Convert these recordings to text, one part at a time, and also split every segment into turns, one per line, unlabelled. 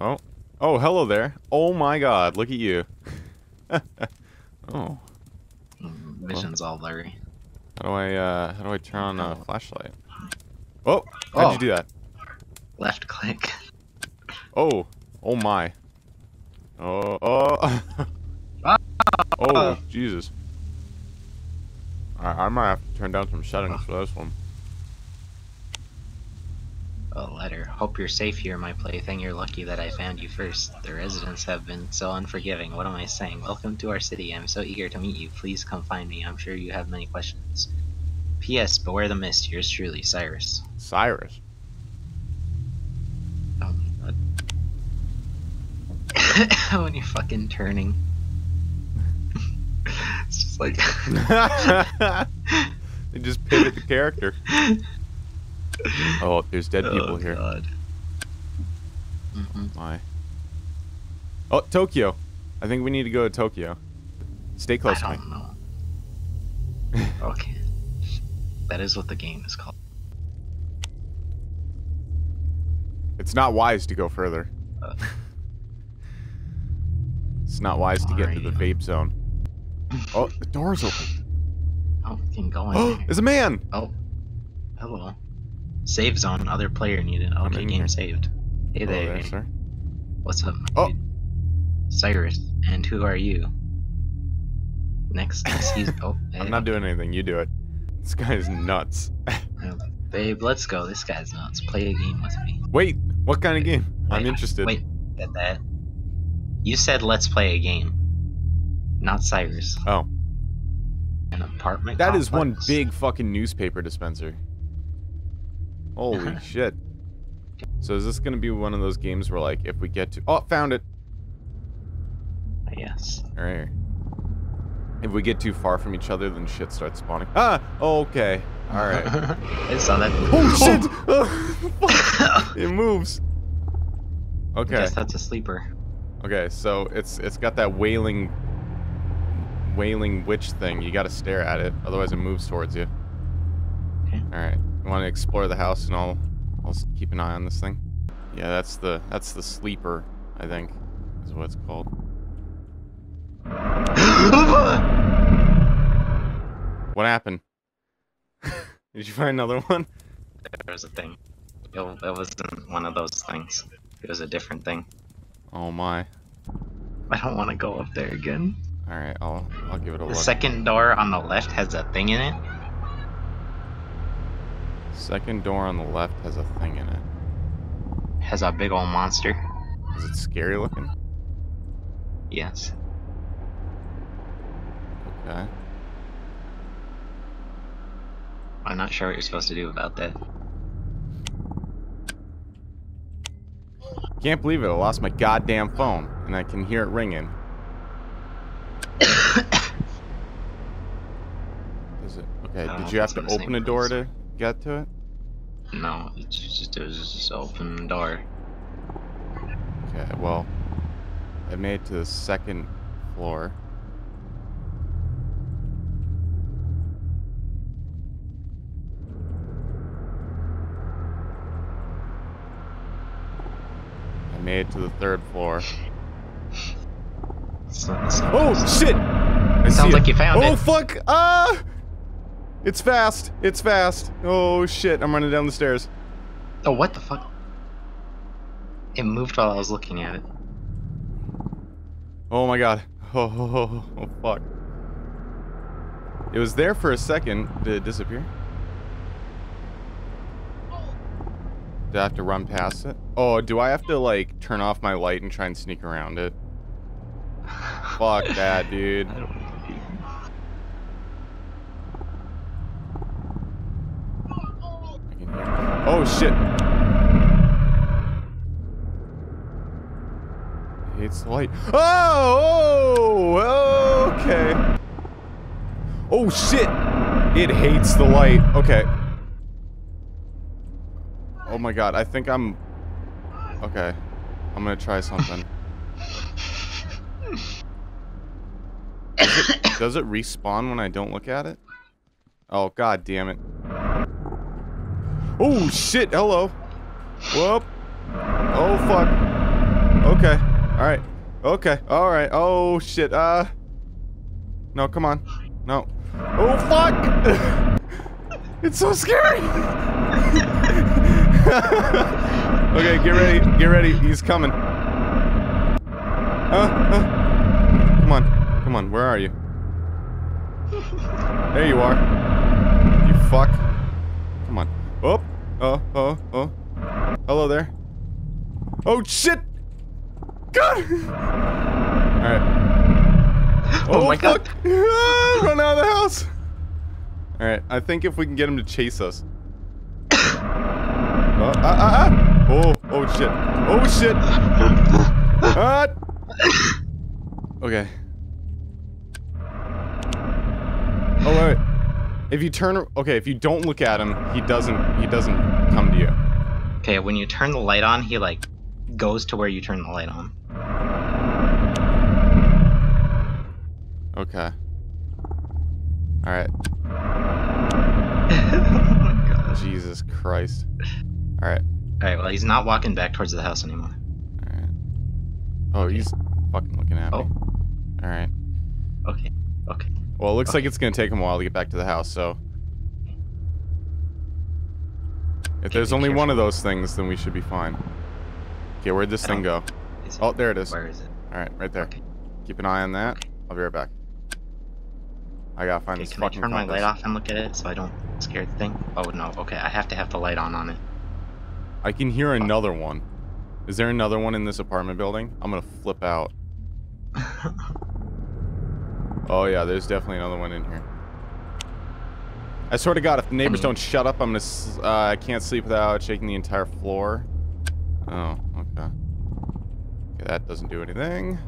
Oh. Oh, hello there. Oh my god, look at you. oh.
Vision's all blurry.
How do I, uh, how do I turn on a flashlight? Oh, how'd
Oh.
you do that?
Left click.
Oh, oh my. Oh, oh. Oh, Jesus. I, I might have to turn down some settings for this one.
A letter. Hope you're safe here, my plaything. You're lucky that I found you first. The residents have been so unforgiving. What am I saying? Welcome to our city. I'm so eager to meet you. Please come find me. I'm sure you have many questions. P.S. Beware the mist. Yours truly, Cyrus.
Cyrus.
Oh my god. when you're fucking turning. it's just like.
they just pivot the character. Oh, there's dead people
oh,
here.
God. Mhm.
My. Oh, Tokyo. I think we need to go to Tokyo. Stay close
I
to me.
don't know. okay. That is what the game is called.
It's not wise to go further.
Uh.
It's not wise to get to the vape zone. Oh, the door's open.
Oh, can go in
Oh, there's a man.
Oh. Hello. Save zone, other player needed. Okay, game
here.
saved. Hey
Hello
there.
sir.
What's up, my
Oh.
dude? Cyrus, and who are you? Next, he's. Oh,
I'm not doing anything. You do it. This guy's nuts.
Uh, Babe, let's go. This guy's nuts. Play a game with me.
Wait, what kind of game? I'm interested.
Wait, get that. You said let's play a game. Not Cyrus.
Oh.
An apartment.
That is one big fucking newspaper dispenser. Holy shit. So is this gonna be one of those games where like if we get to Oh, found it.
Yes.
Alright. If we get too far from each other, then shit starts spawning. Ah! Okay. Alright.
I saw that.
oh shit! Oh, it moves. Okay.
I guess that's a sleeper.
Okay, so it's it's got that wailing wailing witch thing. You gotta stare at it, otherwise it moves towards you.
Okay.
Alright. You wanna explore the house and I'll I'll keep an eye on this thing? Yeah, that's the that's the sleeper, I think, is what it's called. What happened? Did you find another one?
there was a thing. It, it wasn't one of those things. It was a different thing.
Oh my.
I don't want to go up there again.
Alright, I'll I'll give it a
The
look.
second door on the left has a thing in it.
Second door on the left has a thing in it.
Has a big old monster.
Is it scary looking?
Yes.
Okay.
I'm not sure what you're supposed to do about that.
Can't believe it. I lost my goddamn phone, and I can hear it ringing. Is it okay?
I don't know
Did you have to open a door to get to it?
No, it's just it was just open door.
Okay. Well, I made it to the second floor. I made it to the third floor.
So, so-
Oh shit! I
Sounds
it.
like you found
oh,
it.
Oh, fuck! Ah! It's fast. It's fast. Oh shit! I'm running down the stairs.
Oh, what the fuck? It moved while I was looking at it.
Oh my god. Oh, oh, oh, oh, fuck. It was there for a second. Did it disappear? Do I have to run past it? Oh, do I have to like turn off my light and try and sneak around it? Fuck that, dude.
I don't want to be.
I can hear- Oh shit! It hates the light. Oh, oh, okay. Oh shit! It hates the light. Okay. Oh my god, I think I'm. Okay, I'm gonna try something. Does it, does it respawn when I don't look at it? Oh god damn it. Oh shit, hello. Whoop. Oh fuck. Okay. All right. Okay. All right. Oh shit. Uh. No, come on. No. Oh fuck! it's so scary. okay, get ready. Get ready. He's coming. Uh, uh. Come on. Come on. Where are you? There you are. You fuck. Oh. Oh. Oh. Oh. Hello there. Oh shit! God! Alright.
Oh, my god.
Ah, Run out of the house! Alright, I think if we can get him to chase us. Oh, ah, ah, ah! Oh, oh shit. Oh shit! Ah! Okay. Oh wait. If you turn, okay, if you don't look at him, he doesn't, he doesn't come to you.
Okay, when you turn the light on, he like goes to where you turn the light on.
Okay. Alright.
oh my god.
Jesus Christ. Alright.
Alright, well he's not walking back towards the house anymore.
Alright. Oh, he's fucking looking at
Oh.
me. Alright.
Okay. Okay.
Well, it looks like it's gonna take him a while to get back to the house, so. If there's only one of those things, then we should be fine. Okay, where'd this thing go?
Oh, it-
Oh, there it is.
Where is it?
Alright, right there.
Okay.
Keep an eye on that. I'll be right back. I gotta find
Okay,
this
can I
fucking
turn my light off and look at it so I don't scare the thing? Oh no, okay, I have to have the light on on it.
I can hear another one. Is there another one in this apartment building? I'm gonna flip out. Oh yeah, there's definitely another one in here. I swear to God, if the neighbors
Any-
don't shut up, I'm gonna. Uh, I can't sleep without shaking the entire floor. Oh, okay. Okay, that doesn't do anything.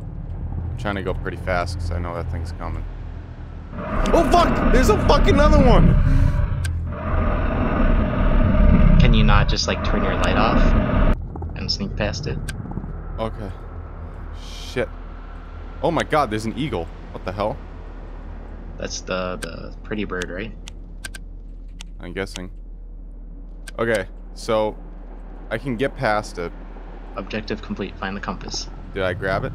I'm trying to go pretty fast because I know that thing's coming. Oh fuck! There's a fucking other one.
Can you not just like turn your light off and sneak past it?
Okay. Shit. Oh my God! There's an eagle. What the hell?
That's the the pretty bird, right?
I'm guessing. Okay, so I can get past it.
Objective complete. Find the compass.
Did I grab it?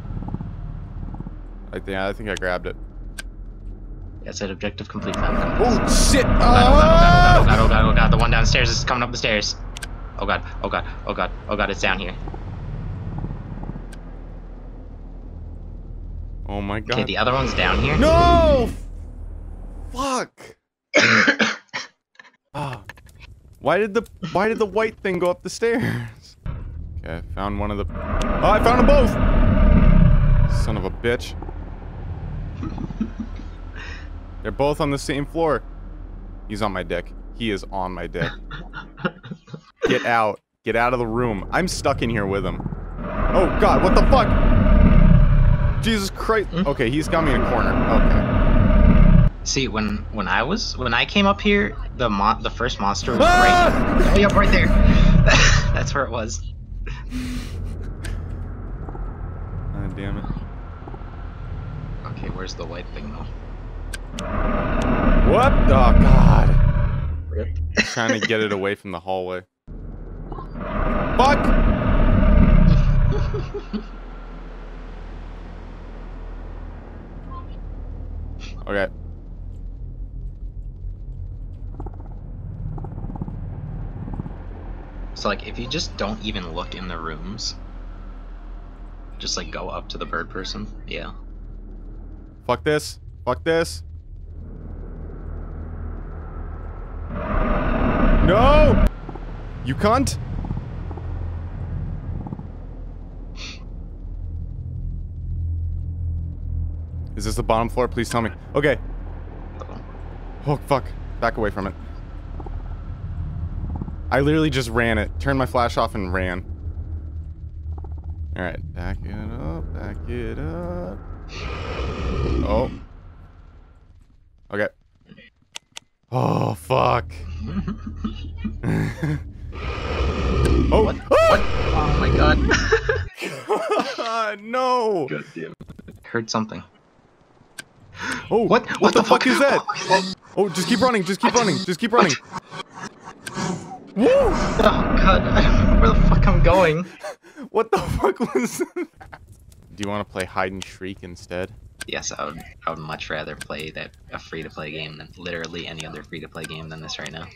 I think I think I grabbed it.
Yeah, it said objective complete. Find the compass.
Oh shit!
Oh god, oh god, oh god, oh god, oh god, the one downstairs is coming up the stairs. Oh god, oh god, oh god, oh god, it's down here.
Oh my god!
Okay, the other one's down here.
No! Fuck! Ah. Why did the Why did the white thing go up the stairs? Okay, I found one of the. Oh, I found them both! Son of a bitch! They're both on the same floor. He's on my dick. He is on my dick. Get out. Get out of the room. I'm stuck in here with him. Oh god, what the fuck? Jesus Christ. Okay, he's got me in a corner. Okay.
See, when when I was when I came up here, the mo- the first monster was
Ah!
right. Oh, yep, right there. That's where it was.
God damn it.
Okay, where's the white thing though?
What? Oh god.
Rip.
Trying to get it away from the hallway. Fuck! Okay.
So like, if you just don't even look in the rooms, just like go up to the bird person. Yeah.
Fuck this. Fuck this. No! You cunt! Is this the bottom floor? Please tell me. Okay. Oh, fuck. Back away from it. I literally just ran it. Turned my flash off and ran. Alright. Back it up. Back it up. Oh. Okay. Oh, fuck. oh.
What? Ah! What? Oh my god.
God, no.
God damn. Heard something.
Oh,
What?
What, the, fuck, is that? Oh, just keep running. Just keep running. Just keep running. Woo!
Oh god, I don't know where the fuck I'm going.
What the fuck was that? Do you want to play hide and shriek instead?
Yes, I would. I would much rather play that a free to play game than literally any other free to play game than this right now.